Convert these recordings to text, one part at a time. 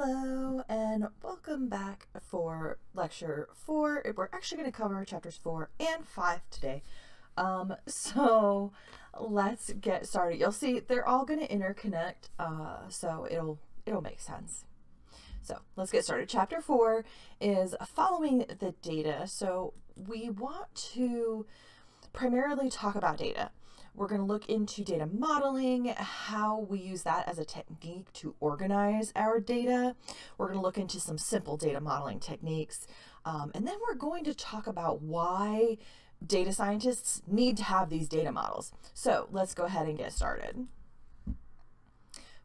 Hello and welcome back for lecture four. We're actually going to cover chapters four and five today. Um, so let's get started. You'll see they're all going to interconnect, uh, so it'll it'll make sense. So let's get started. Chapter four is following the data. So we want to primarily talk about data. We're going to look into data modeling, how we use that as a technique to organize our data. We're going to look into some simple data modeling techniques. Um, and then we're going to talk about why data scientists need to have these data models. So let's go ahead and get started.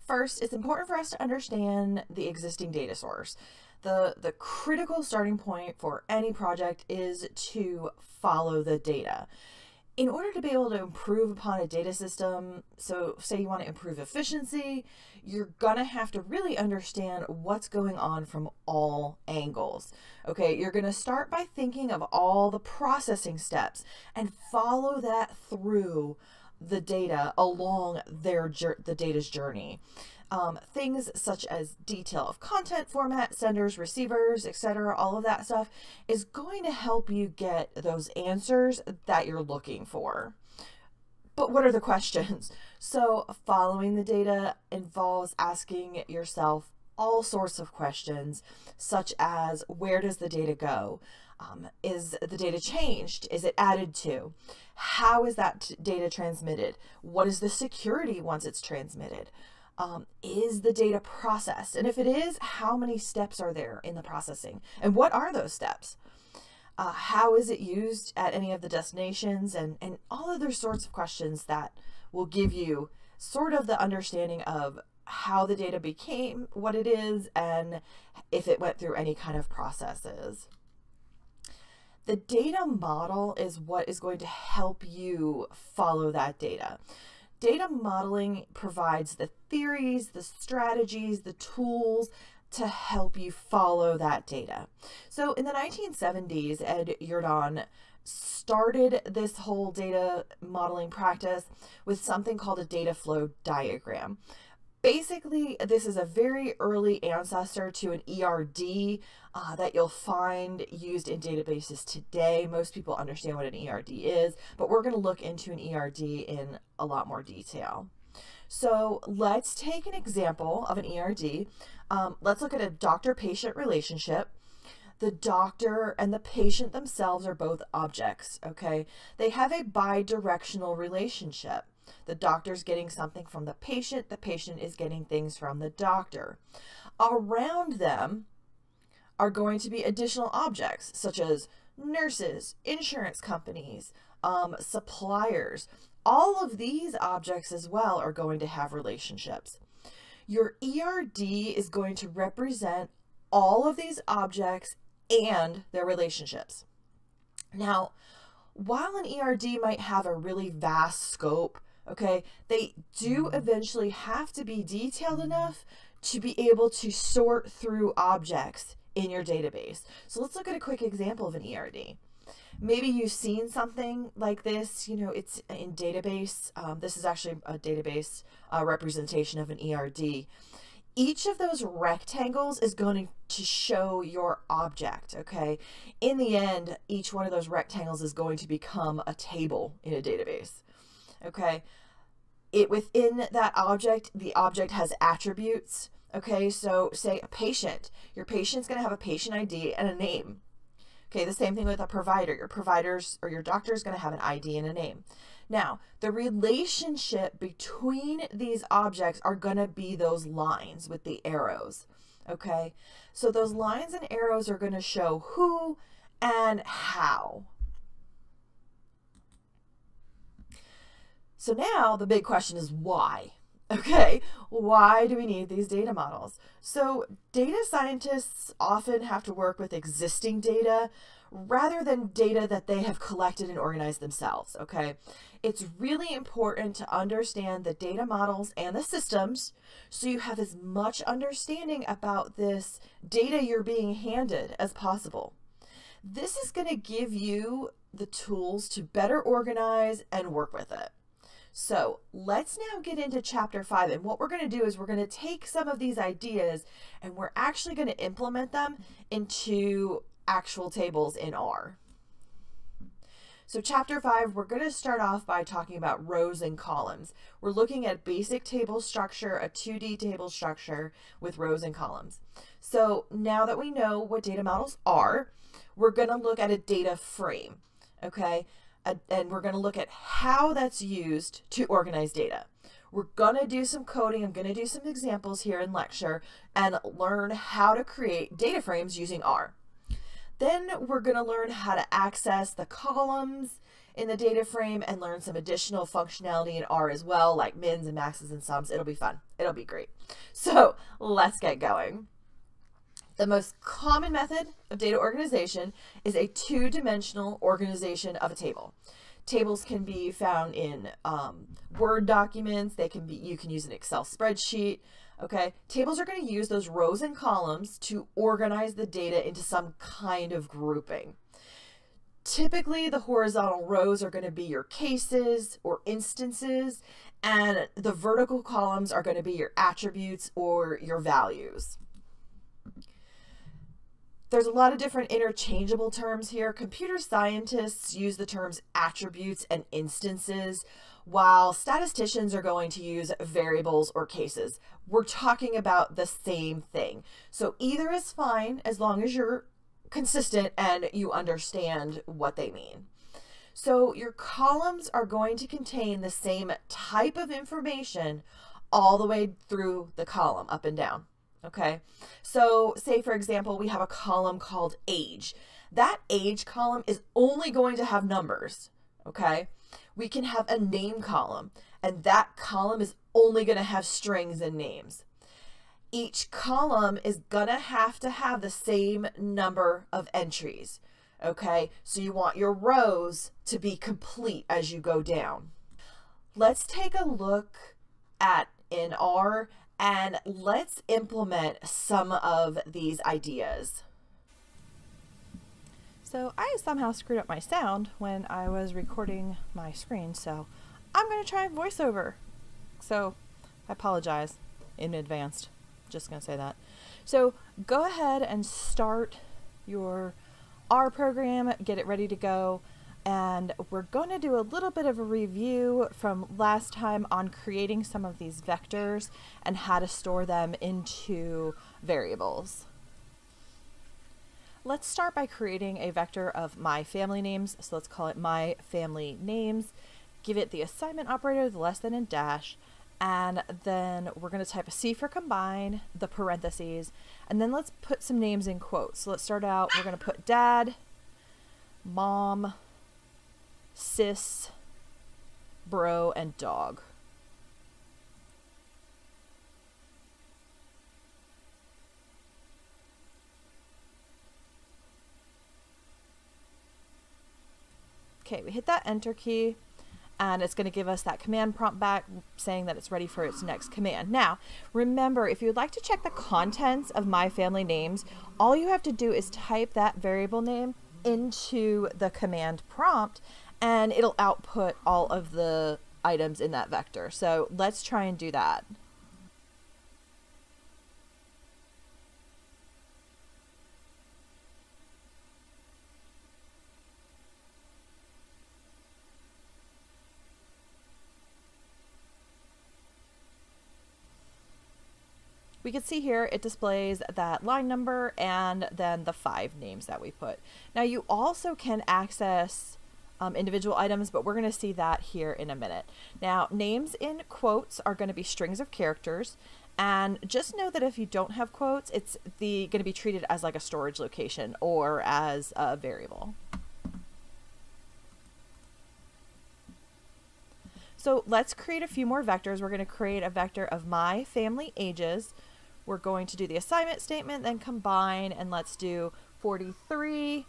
First, it's important for us to understand the existing data source. The, the critical starting point for any project is to follow the data in order to be able to improve upon a data system, so say you want to improve efficiency, you're going to have to really understand what's going on from all angles. Okay, you're going to start by thinking of all the processing steps and follow that through the data along their the data's journey. Um, things such as detail of content format, senders, receivers, etc., all of that stuff is going to help you get those answers that you're looking for. But what are the questions? So, following the data involves asking yourself all sorts of questions, such as where does the data go? Um, is the data changed? Is it added to? How is that data transmitted? What is the security once it's transmitted? Um, is the data processed? And if it is, how many steps are there in the processing? And what are those steps? Uh, how is it used at any of the destinations? And, and all other sorts of questions that will give you sort of the understanding of how the data became what it is and if it went through any kind of processes. The data model is what is going to help you follow that data. Data modeling provides the theories, the strategies, the tools to help you follow that data. So in the 1970s, Ed Yourdon started this whole data modeling practice with something called a data flow diagram. Basically, this is a very early ancestor to an ERD uh, that you'll find used in databases today. Most people understand what an ERD is, but we're going to look into an ERD in a lot more detail. So let's take an example of an ERD. Um, let's look at a doctor-patient relationship the doctor and the patient themselves are both objects, okay? They have a bi-directional relationship. The doctor's getting something from the patient, the patient is getting things from the doctor. Around them are going to be additional objects such as nurses, insurance companies, um, suppliers. All of these objects as well are going to have relationships. Your ERD is going to represent all of these objects and their relationships. Now, while an ERD might have a really vast scope, okay, they do eventually have to be detailed enough to be able to sort through objects in your database. So let's look at a quick example of an ERD. Maybe you've seen something like this, you know, it's in database. Um, this is actually a database uh, representation of an ERD. Each of those rectangles is going to show your object, okay? In the end, each one of those rectangles is going to become a table in a database okay? It within that object, the object has attributes, okay? So say a patient, your patient's gonna have a patient ID and a name. Okay, the same thing with a provider. Your providers or your doctor is gonna have an ID and a name. Now, the relationship between these objects are gonna be those lines with the arrows, okay? So those lines and arrows are gonna show who and how, So now the big question is why? Okay, why do we need these data models? So data scientists often have to work with existing data rather than data that they have collected and organized themselves, okay? It's really important to understand the data models and the systems so you have as much understanding about this data you're being handed as possible. This is going to give you the tools to better organize and work with it. So let's now get into chapter five. And what we're going to do is we're going to take some of these ideas and we're actually going to implement them into actual tables in R. So chapter five, we're going to start off by talking about rows and columns. We're looking at basic table structure, a 2D table structure with rows and columns. So now that we know what data models are, we're going to look at a data frame, okay? And we're going to look at how that's used to organize data. We're going to do some coding. I'm going to do some examples here in lecture and learn how to create data frames using R. Then we're going to learn how to access the columns in the data frame and learn some additional functionality in R as well, like mins and maxes and sums. It'll be fun. It'll be great. So let's get going. The most common method of data organization is a two-dimensional organization of a table. Tables can be found in um, Word documents. They can be you can use an Excel spreadsheet. Okay, tables are going to use those rows and columns to organize the data into some kind of grouping. Typically, the horizontal rows are going to be your cases or instances, and the vertical columns are going to be your attributes or your values. There's a lot of different interchangeable terms here. Computer scientists use the terms attributes and instances, while statisticians are going to use variables or cases. We're talking about the same thing. So either is fine as long as you're consistent and you understand what they mean. So your columns are going to contain the same type of information all the way through the column, up and down. Okay, so say for example, we have a column called age. That age column is only going to have numbers. Okay, we can have a name column, and that column is only going to have strings and names. Each column is going to have to have the same number of entries. Okay, so you want your rows to be complete as you go down. Let's take a look at in R and let's implement some of these ideas. So I somehow screwed up my sound when I was recording my screen, so I'm going to try voiceover. So I apologize in advance. Just going to say that. So go ahead and start your R program, get it ready to go, and we're going to do a little bit of a review from last time on creating some of these vectors and how to store them into variables. Let's start by creating a vector of my family names. So let's call it my family names. Give it the assignment operator, the less than and dash. And then we're going to type a C for combine, the parentheses, and then let's put some names in quotes. So let's start out, we're going to put dad, mom, sis, bro, and dog. Okay, we hit that enter key and it's going to give us that command prompt back saying that it's ready for its next command. Now, remember, if you'd like to check the contents of my family names, all you have to do is type that variable name into the command prompt and it'll output all of the items in that vector. So let's try and do that. we can see here it displays that line number and then the five names that we put. Now you also can access um, individual items, but we're going to see that here in a minute. Now names in quotes are going to be strings of characters and just know that if you don't have quotes, it's the going to be treated as like a storage location or as a variable. So let's create a few more vectors. We're going to create a vector of my family ages, we're going to do the assignment statement, then combine, and let's do 43,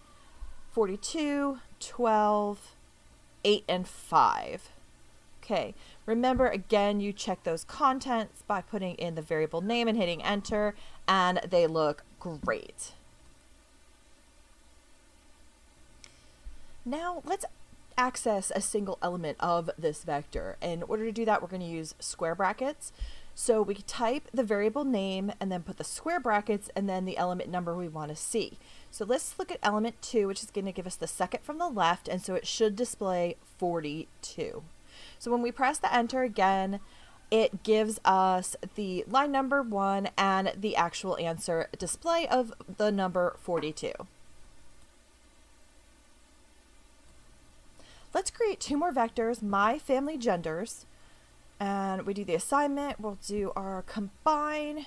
42, 12, 8, and 5. Okay, remember again, you check those contents by putting in the variable name and hitting enter, and they look great. Now let's access a single element of this vector. In order to do that, we're going to use square brackets. So we type the variable name and then put the square brackets and then the element number we want to see. So let's look at element 2, which is going to give us the second from the left, and so it should display 42. So when we press the enter again, it gives us the line number 1 and the actual answer display of the number 42. Let's create two more vectors, my family genders, and we do the assignment. We'll do our combine,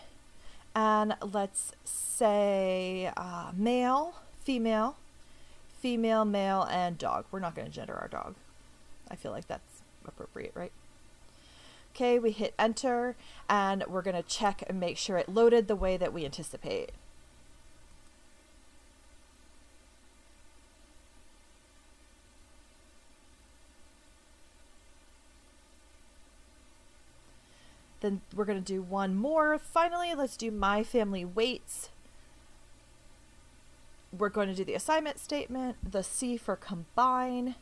and let's say uh, male, female, female, male, and dog. We're not going to gender our dog. I feel like that's appropriate, right? Okay, we hit enter, and we're going to check and make sure it loaded the way that we anticipate. Then we're going to do one more. Finally, let's do my family weights. We're going to do the assignment statement, the C for combine.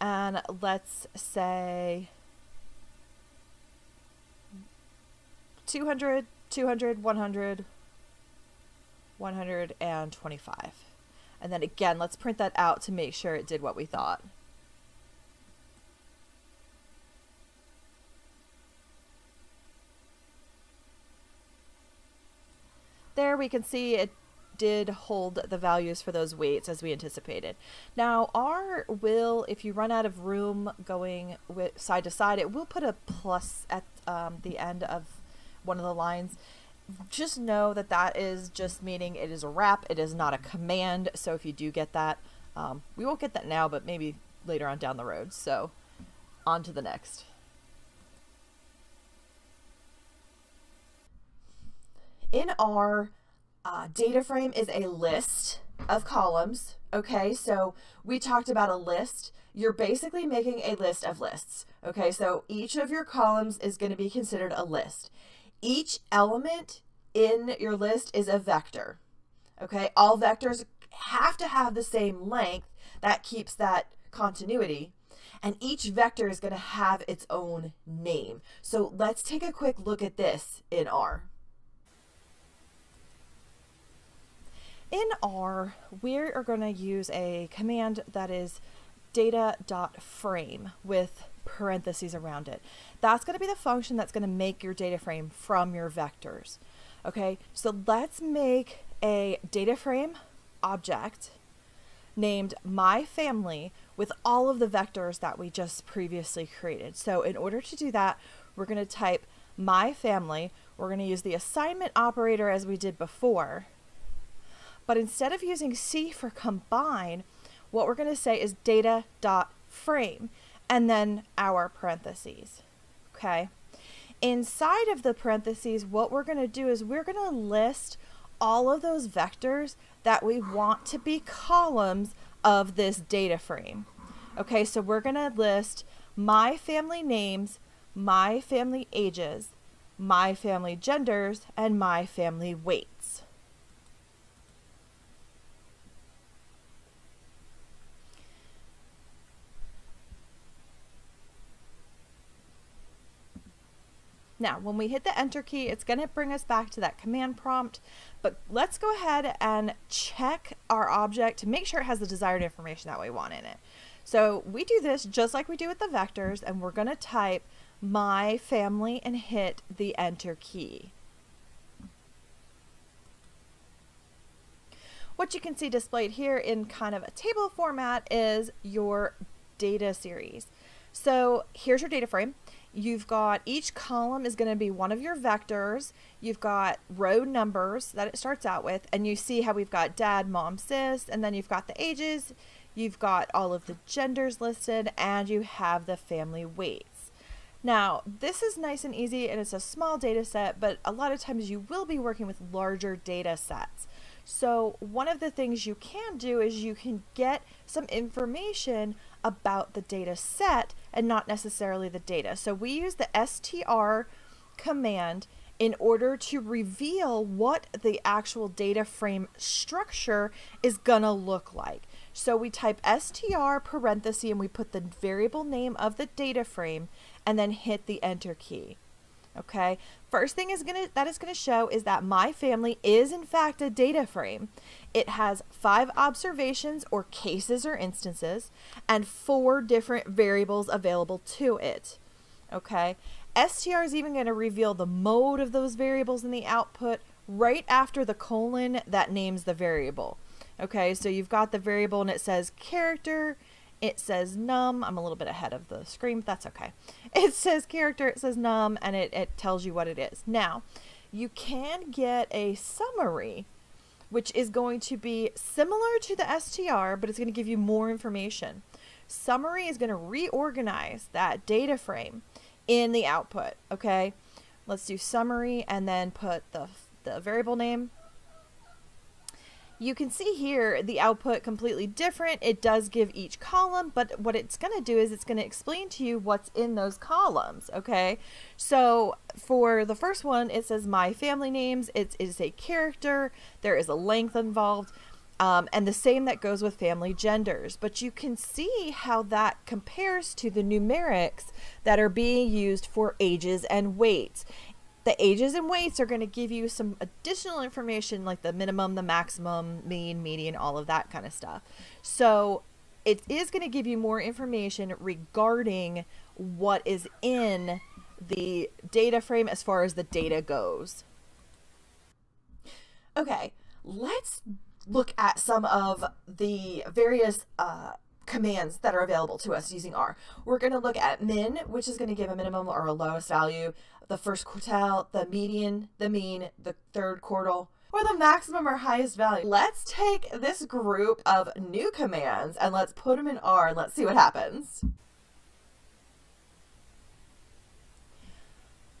And let's say 200, 200, 100, 125. And then again, let's print that out to make sure it did what we thought. There we can see it did hold the values for those weights as we anticipated. Now R will, if you run out of room going with side to side, it will put a plus at um, the end of one of the lines. Just know that that is just meaning it is a wrap. It is not a command. So if you do get that, um, we won't get that now, but maybe later on down the road. So on to the next. In R, uh, data frame is a list of columns. Okay, so we talked about a list. You're basically making a list of lists. Okay, so each of your columns is going to be considered a list. Each element in your list is a vector. Okay, all vectors have to have the same length. That keeps that continuity. And each vector is going to have its own name. So let's take a quick look at this in R. In R, we are going to use a command that is data.frame with parentheses around it. That's going to be the function that's going to make your data frame from your vectors. Okay, so let's make a data frame object named my family with all of the vectors that we just previously created. So in order to do that, we're going to type my family. We're going to use the assignment operator as we did before but instead of using C for combine, what we're going to say is data dot frame and then our parentheses. Okay. Inside of the parentheses, what we're going to do is we're going to list all of those vectors that we want to be columns of this data frame. Okay, so we're going to list my family names, my family ages, my family genders, and my family weights. Now, when we hit the enter key, it's going to bring us back to that command prompt, but let's go ahead and check our object to make sure it has the desired information that we want in it. So we do this just like we do with the vectors, and we're going to type my family and hit the enter key. What you can see displayed here in kind of a table format is your data series. So here's your data frame. You've got each column is going to be one of your vectors. You've got row numbers that it starts out with, and you see how we've got dad, mom, sis, and then you've got the ages, you've got all of the genders listed, and you have the family weights. Now, this is nice and easy, and it's a small data set, but a lot of times you will be working with larger data sets. So one of the things you can do is you can get some information about the data set and not necessarily the data. So we use the str command in order to reveal what the actual data frame structure is gonna look like. So we type str parenthesis and we put the variable name of the data frame and then hit the enter key. Okay, first thing is gonna that is gonna show is that my family is in fact a data frame. It has five observations or cases or instances and four different variables available to it. Okay, str is even going to reveal the mode of those variables in the output right after the colon that names the variable. Okay, so you've got the variable and it says character, it says num. I'm a little bit ahead of the screen, but that's okay. It says character, it says num, and it, it tells you what it is. Now, you can get a summary, which is going to be similar to the str, but it's going to give you more information. Summary is going to reorganize that data frame in the output, okay? Let's do summary and then put the, the variable name you can see here the output completely different. It does give each column, but what it's going to do is it's going to explain to you what's in those columns, okay? So for the first one, it says my family names. It is a character. There is a length involved. Um, and the same that goes with family genders. But you can see how that compares to the numerics that are being used for ages and weights. The ages and weights are going to give you some additional information like the minimum, the maximum, mean, median, all of that kind of stuff. So it is going to give you more information regarding what is in the data frame as far as the data goes. Okay, let's look at some of the various uh, commands that are available to us using R. We're going to look at min, which is going to give a minimum or a lowest value the first quartile, the median, the mean, the third quartile, or the maximum or highest value. Let's take this group of new commands and let's put them in R and let's see what happens.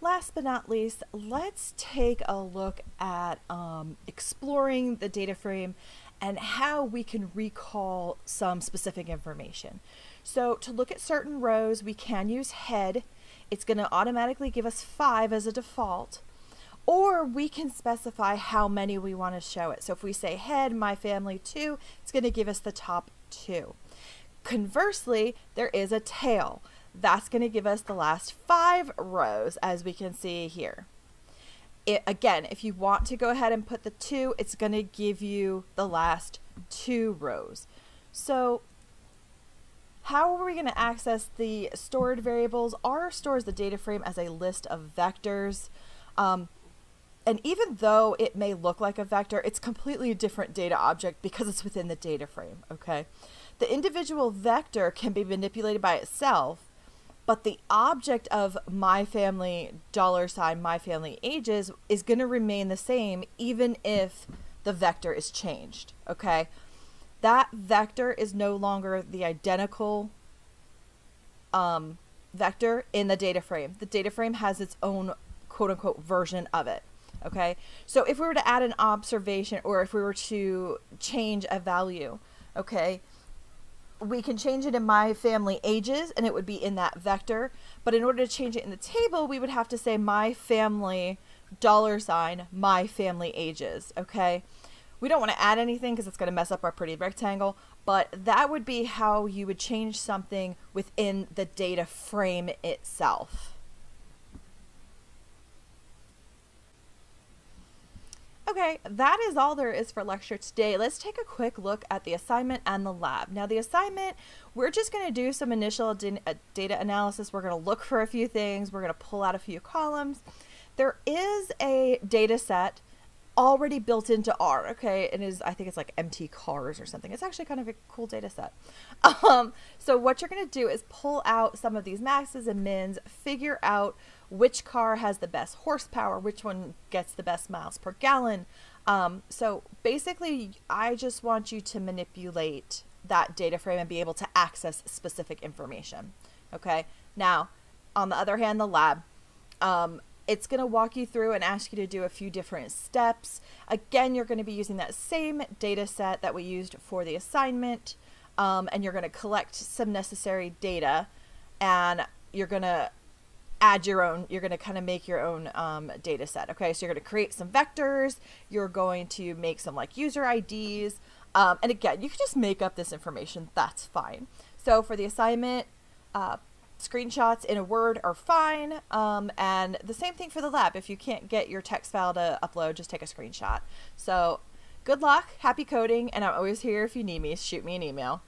Last but not least, let's take a look at um, exploring the data frame and how we can recall some specific information. So to look at certain rows, we can use head it's going to automatically give us five as a default. Or we can specify how many we want to show it. So if we say head, my family two, it's going to give us the top two. Conversely, there is a tail. That's going to give us the last five rows as we can see here. It, again, if you want to go ahead and put the two, it's going to give you the last two rows. So how are we going to access the stored variables? R stores the data frame as a list of vectors. Um, and even though it may look like a vector, it's completely a different data object because it's within the data frame, okay? The individual vector can be manipulated by itself, but the object of my family dollar sign my family ages is going to remain the same even if the vector is changed, okay? that vector is no longer the identical um, vector in the data frame. The data frame has its own quote unquote version of it. Okay, so if we were to add an observation or if we were to change a value, okay, we can change it in my family ages and it would be in that vector. But in order to change it in the table, we would have to say my family dollar sign my family ages. Okay, we don't want to add anything because it's going to mess up our pretty rectangle, but that would be how you would change something within the data frame itself. Okay, that is all there is for lecture today. Let's take a quick look at the assignment and the lab. Now the assignment, we're just going to do some initial uh, data analysis. We're going to look for a few things. We're going to pull out a few columns. There is a data set already built into R. Okay, it is I think it's like MT cars or something. It's actually kind of a cool data set. Um, so what you're gonna do is pull out some of these maxes and mins, figure out which car has the best horsepower, which one gets the best miles per gallon. Um, so basically, I just want you to manipulate that data frame and be able to access specific information. Okay. Now, on the other hand, the lab. Um, it's going to walk you through and ask you to do a few different steps. Again, you're going to be using that same data set that we used for the assignment, um, and you're going to collect some necessary data, and you're going to add your own, you're going to kind of make your own um, data set. Okay, so you're going to create some vectors, you're going to make some like user IDs, Um, and again, you can just make up this information. That's fine. So for the assignment, uh, screenshots in a Word are fine. Um, and the same thing for the lab. If you can't get your text file to upload, just take a screenshot. So good luck, happy coding, and I'm always here if you need me. Shoot me an email.